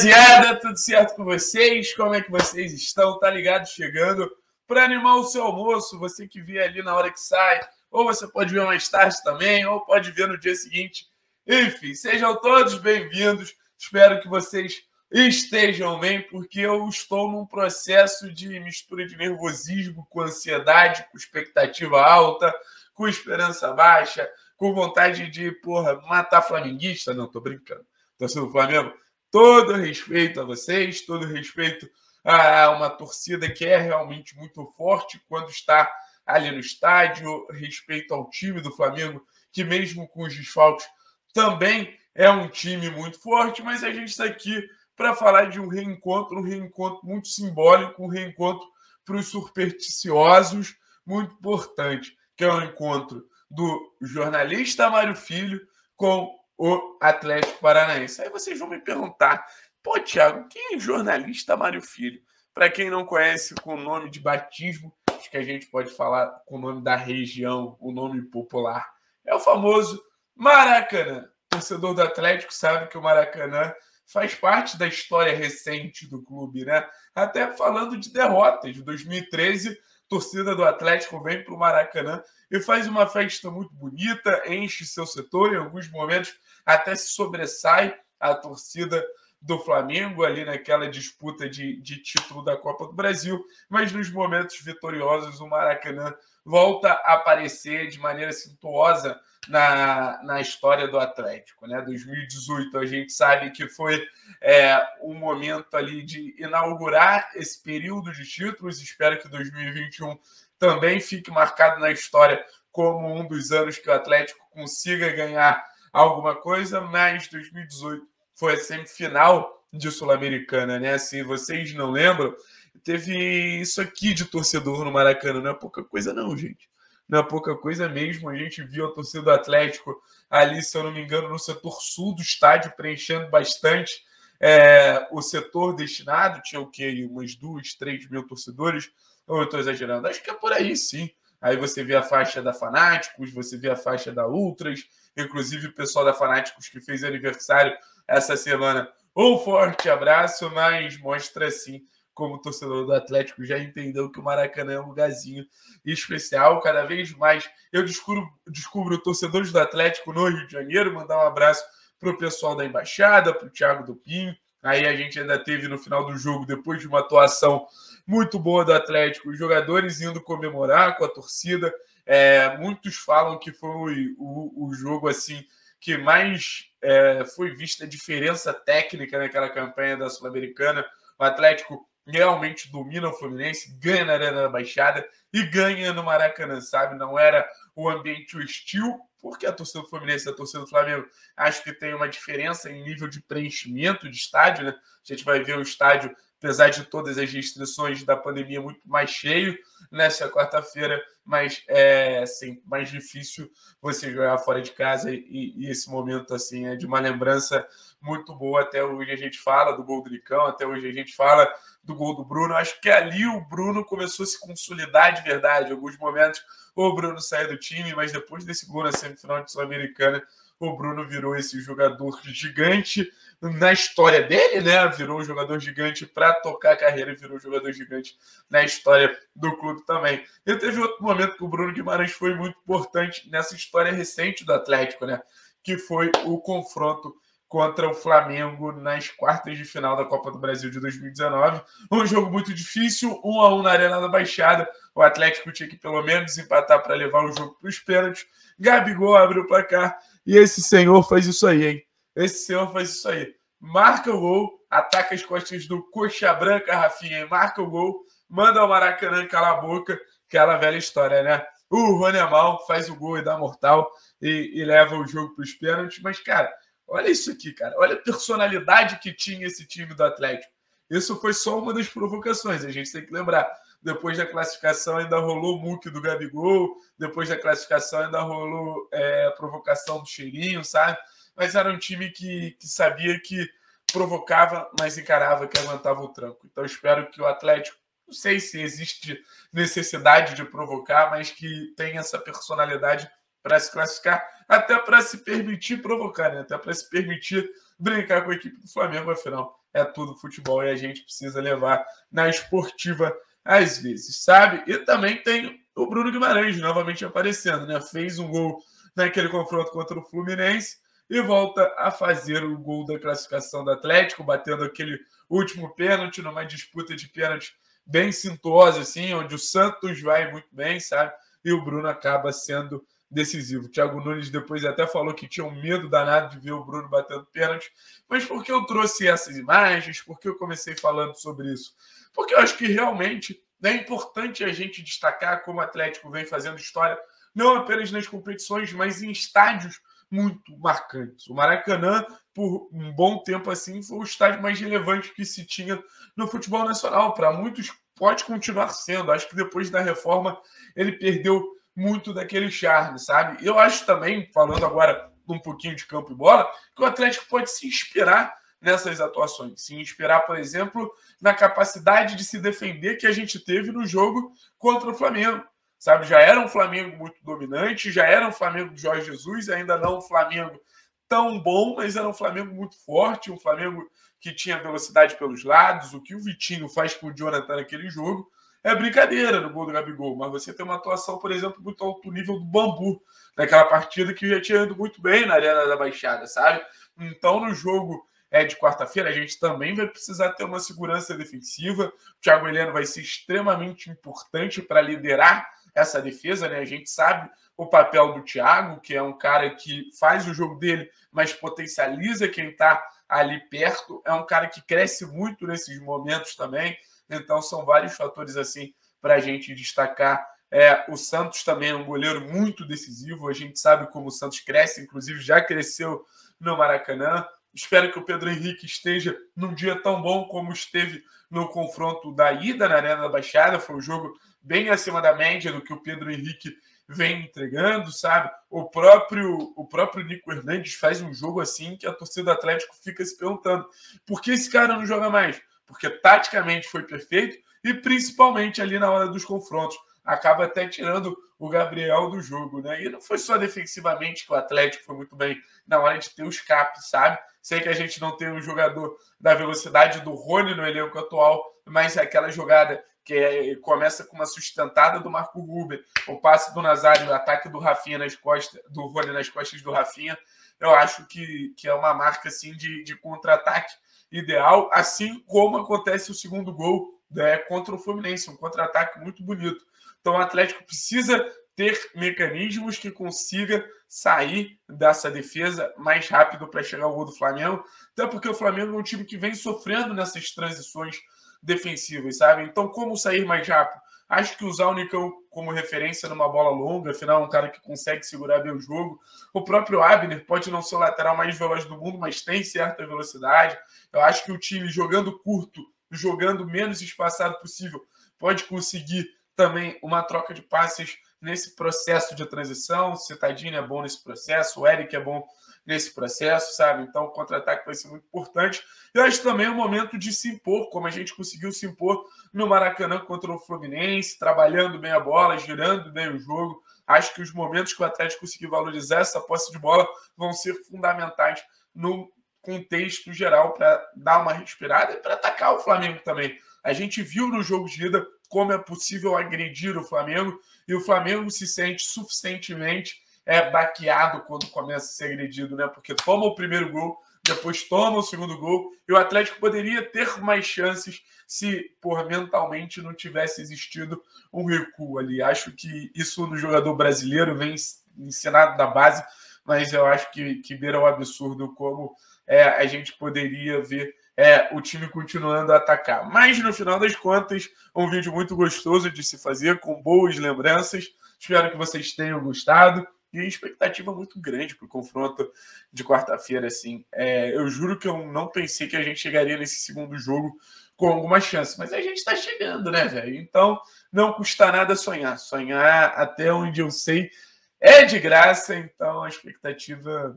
rapaziada, tudo certo com vocês? Como é que vocês estão? Tá ligado? Chegando para animar o seu almoço, você que vê ali na hora que sai, ou você pode ver mais tarde também, ou pode ver no dia seguinte. Enfim, sejam todos bem-vindos. Espero que vocês estejam bem, porque eu estou num processo de mistura de nervosismo com ansiedade, com expectativa alta, com esperança baixa, com vontade de, porra, matar flamenguista. Não, tô brincando. Torcida do Flamengo, todo respeito a vocês, todo respeito a uma torcida que é realmente muito forte quando está ali no estádio, respeito ao time do Flamengo, que mesmo com os desfalques também é um time muito forte, mas a gente está aqui para falar de um reencontro, um reencontro muito simbólico, um reencontro para os supersticiosos, muito importante, que é o encontro do jornalista Mário Filho com o Atlético Paranaense. Aí vocês vão me perguntar, pô, Thiago, quem é jornalista Mário Filho? Para quem não conhece com o nome de batismo, acho que a gente pode falar com o nome da região, o nome popular. É o famoso Maracanã. torcedor do Atlético sabe que o Maracanã faz parte da história recente do clube, né? Até falando de derrotas. De 2013, torcida do Atlético vem para o Maracanã e faz uma festa muito bonita, enche seu setor, em alguns momentos até se sobressai a torcida do Flamengo ali naquela disputa de, de título da Copa do Brasil, mas nos momentos vitoriosos o Maracanã volta a aparecer de maneira sintosa na, na história do Atlético. Né? 2018 a gente sabe que foi é, um momento ali de inaugurar esse período de títulos. Espero que 2021 também fique marcado na história como um dos anos que o Atlético consiga ganhar alguma coisa, mas 2018 foi a semifinal de Sul-Americana, né? Se vocês não lembram, teve isso aqui de torcedor no Maracanã, não é pouca coisa não, gente. Não é pouca coisa mesmo. A gente viu a torcida do Atlético ali, se eu não me engano, no setor sul do estádio, preenchendo bastante é, o setor destinado. Tinha o quê? Umas duas, três mil torcedores. Ou eu estou exagerando? Acho que é por aí, sim. Aí você vê a faixa da Fanáticos, você vê a faixa da Ultras, inclusive o pessoal da Fanáticos que fez aniversário essa semana. Um forte abraço, mas mostra assim como torcedor do Atlético já entendeu que o Maracanã é um lugarzinho especial. Cada vez mais eu descubro, descubro torcedores do Atlético no Rio de Janeiro. Mandar um abraço para o pessoal da Embaixada, para o Thiago Dupin. Aí a gente ainda teve no final do jogo, depois de uma atuação muito boa do Atlético, os jogadores indo comemorar com a torcida. É, muitos falam que foi o, o jogo assim que mais é, foi vista a diferença técnica naquela campanha da Sul-Americana. O Atlético realmente domina o Fluminense, ganha na Arena da Baixada e ganha no Maracanã, sabe? Não era o ambiente hostil, porque a torcida do Fluminense e a torcida do Flamengo acho que tem uma diferença em nível de preenchimento de estádio, né? A gente vai ver o estádio apesar de todas as restrições da pandemia, muito mais cheio nessa quarta-feira, mas é assim, mais difícil você jogar fora de casa e, e, esse momento assim é de uma lembrança muito boa. Até hoje a gente fala do gol do Licão, até hoje a gente fala do gol do Bruno. Acho que ali o Bruno começou a se consolidar de verdade. Em alguns momentos o Bruno saiu do time, mas depois desse gol na semifinal de Sul-Americana, o Bruno virou esse jogador gigante na história dele, né? Virou um jogador gigante para tocar a carreira e virou um jogador gigante na história do clube também. E teve outro momento que o Bruno Guimarães foi muito importante nessa história recente do Atlético, né? Que foi o confronto contra o Flamengo nas quartas de final da Copa do Brasil de 2019. Um jogo muito difícil, um a um na Arena da Baixada. O Atlético tinha que pelo menos empatar para levar o jogo para os pênaltis. Gabigol abriu o placar e esse senhor faz isso aí, hein? Esse senhor faz isso aí. Marca o gol, ataca as costas do Coxa Branca, Rafinha, marca o gol, manda o Maracanã calar a boca, aquela velha história, né? O Rony Amal faz o gol e dá mortal e, e leva o jogo para os pênaltis. Mas, cara, olha isso aqui, cara. Olha a personalidade que tinha esse time do Atlético. Isso foi só uma das provocações, a gente tem que lembrar. Depois da classificação ainda rolou o muque do Gabigol, depois da classificação ainda rolou é, a provocação do Cheirinho, sabe? Mas era um time que, que sabia que provocava, mas encarava que aguentava o tranco. Então espero que o Atlético, não sei se existe necessidade de provocar, mas que tenha essa personalidade para se classificar, até para se permitir provocar, né? até para se permitir brincar com a equipe do Flamengo, afinal é tudo futebol e a gente precisa levar na esportiva às vezes, sabe? E também tem o Bruno Guimarães novamente aparecendo, né? Fez um gol naquele confronto contra o Fluminense e volta a fazer o gol da classificação do Atlético, batendo aquele último pênalti numa disputa de pênalti bem cintuosa, assim, onde o Santos vai muito bem, sabe? E o Bruno acaba sendo decisivo. O Thiago Nunes depois até falou que tinha um medo danado de ver o Bruno batendo pênalti. Mas por que eu trouxe essas imagens? Por que eu comecei falando sobre isso? Porque eu acho que realmente é importante a gente destacar como o Atlético vem fazendo história, não apenas nas competições, mas em estádios muito marcantes. O Maracanã, por um bom tempo assim, foi o estádio mais relevante que se tinha no futebol nacional. Para muitos, pode continuar sendo. Acho que depois da reforma ele perdeu muito daquele charme, sabe? Eu acho também, falando agora um pouquinho de campo e bola, que o Atlético pode se inspirar nessas atuações. Se inspirar, por exemplo, na capacidade de se defender que a gente teve no jogo contra o Flamengo. Sabe, já era um Flamengo muito dominante, já era um Flamengo de Jorge Jesus, ainda não um Flamengo tão bom, mas era um Flamengo muito forte, um Flamengo que tinha velocidade pelos lados. O que o Vitinho faz com o Jonathan naquele jogo é brincadeira no gol do Gabigol, mas você tem uma atuação, por exemplo, muito alto nível do Bambu, naquela partida que já tinha ido muito bem na Arena da Baixada, sabe? Então, no jogo é, de quarta-feira, a gente também vai precisar ter uma segurança defensiva. O Thiago Heleno vai ser extremamente importante para liderar essa defesa, né? A gente sabe o papel do Thiago, que é um cara que faz o jogo dele, mas potencializa quem está ali perto. É um cara que cresce muito nesses momentos também. Então, são vários fatores assim para a gente destacar. É, o Santos também é um goleiro muito decisivo. A gente sabe como o Santos cresce, inclusive já cresceu no Maracanã. Espero que o Pedro Henrique esteja num dia tão bom como esteve no confronto da ida na Arena da Baixada. Foi um jogo bem acima da média do que o Pedro Henrique vem entregando, sabe? O próprio o próprio Nico Hernandes faz um jogo assim que a torcida do Atlético fica se perguntando: por que esse cara não joga mais? Porque taticamente foi perfeito e principalmente ali na hora dos confrontos acaba até tirando o Gabriel do jogo, né? E não foi só defensivamente que o Atlético foi muito bem na hora de ter o escape, sabe? Sei que a gente não tem um jogador da velocidade do Rony no elenco atual, mas é aquela jogada que é, começa com uma sustentada do Marco Ruber, o passe do Nazário, o ataque do Rafinha nas costas, do Rony nas costas do Rafinha, eu acho que, que é uma marca assim de, de contra-ataque ideal, assim como acontece o segundo gol né, contra o Fluminense, um contra-ataque muito bonito. Então o Atlético precisa ter mecanismos que consiga sair dessa defesa mais rápido para chegar ao gol do Flamengo, até porque o Flamengo é um time que vem sofrendo nessas transições defensivas, sabe? Então, como sair mais rápido? Acho que usar o Nicão como referência numa bola longa, afinal, é um cara que consegue segurar bem o jogo. O próprio Abner pode não ser o lateral mais veloz do mundo, mas tem certa velocidade. Eu acho que o time jogando curto, jogando menos espaçado possível, pode conseguir também uma troca de passes nesse processo de transição. O Citadini é bom nesse processo, o Eric é bom nesse processo, sabe? Então o contra-ataque vai ser muito importante. Eu acho também o momento de se impor, como a gente conseguiu se impor no Maracanã contra o Fluminense, trabalhando bem a bola, girando bem o jogo. Acho que os momentos que o Atlético conseguir valorizar essa posse de bola vão ser fundamentais no contexto geral para dar uma respirada e para atacar o Flamengo também. A gente viu no jogo de ida como é possível agredir o Flamengo e o Flamengo se sente suficientemente é, baqueado quando começa a ser agredido, né? Porque toma o primeiro gol, depois toma o segundo gol e o Atlético poderia ter mais chances se, por mentalmente, não tivesse existido um recuo ali. Acho que isso no jogador brasileiro vem ensinado da base, mas eu acho que, que beira o absurdo como é, a gente poderia ver é, o time continuando a atacar. Mas no final das contas, um vídeo muito gostoso de se fazer, com boas lembranças. Espero que vocês tenham gostado. E expectativa muito grande para o confronto de quarta-feira. Assim. É, eu juro que eu não pensei que a gente chegaria nesse segundo jogo com alguma chance, mas a gente está chegando, né, velho? Então não custa nada sonhar. Sonhar até onde eu sei é de graça, então a expectativa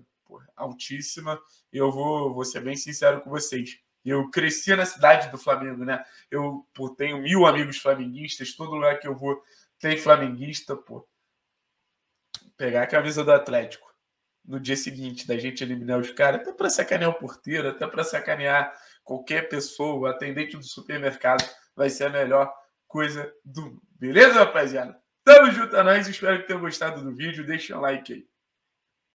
altíssima. Eu vou, vou ser bem sincero com vocês. Eu cresci na cidade do Flamengo, né? Eu pô, tenho mil amigos flamenguistas, todo lugar que eu vou tem flamenguista, pô. Pegar a camisa do Atlético no dia seguinte da gente eliminar os caras, até para sacanear o porteiro, até para sacanear qualquer pessoa, atendente do supermercado, vai ser a melhor coisa do mundo. Beleza, rapaziada? Tamo junto a nós, espero que tenham gostado do vídeo. Deixa um like aí.